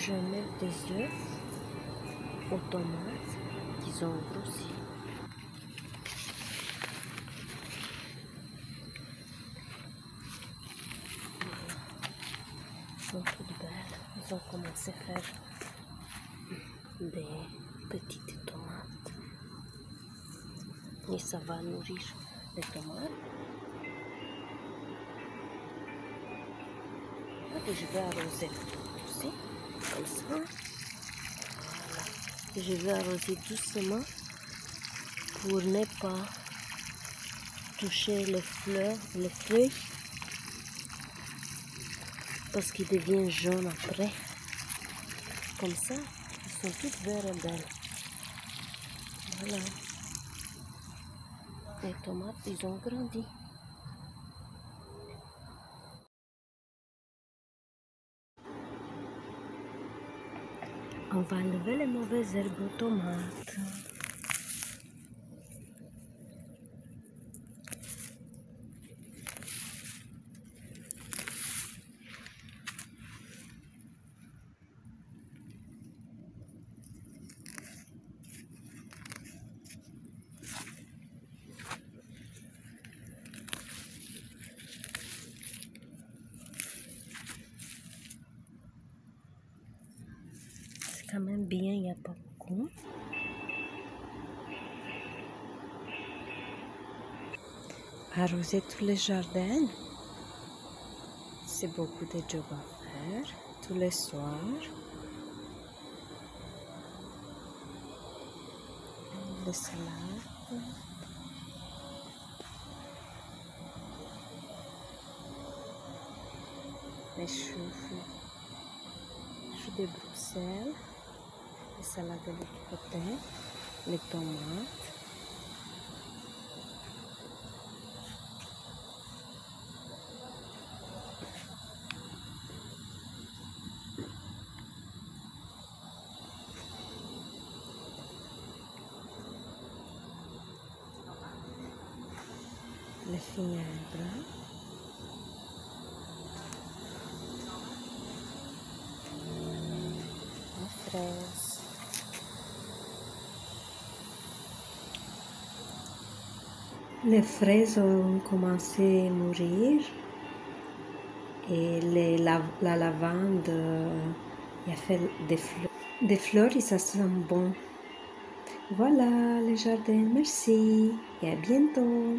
je mettre des œufs aux tomates qui ont grossi. Sont toutes belles. Ils ont commencé à faire des petites tomates. Et ça va nourrir les tomates. Et je vais arroser comme ça. Je vais arroser doucement pour ne pas toucher les fleurs, les feuilles, parce qu'ils deviennent jaunes après. Comme ça, ils sont toutes verts et belles. Voilà. Les tomates, ils ont grandi. On va enlever les mauvaises herbes aux tomates. C'est quand même bien, il n'y a pas beaucoup. Arroser tous les jardins, c'est beaucoup de job à faire tous les soirs. Les salades. Les choux, choux de Bruxelles, les salades de l'autre côté, les tomates. Les vinaigres. Les Les fraises ont commencé à mourir et la, la lavande euh, a fait des fleurs, des fleurs et ça sent bon. Voilà les jardins, merci et à bientôt.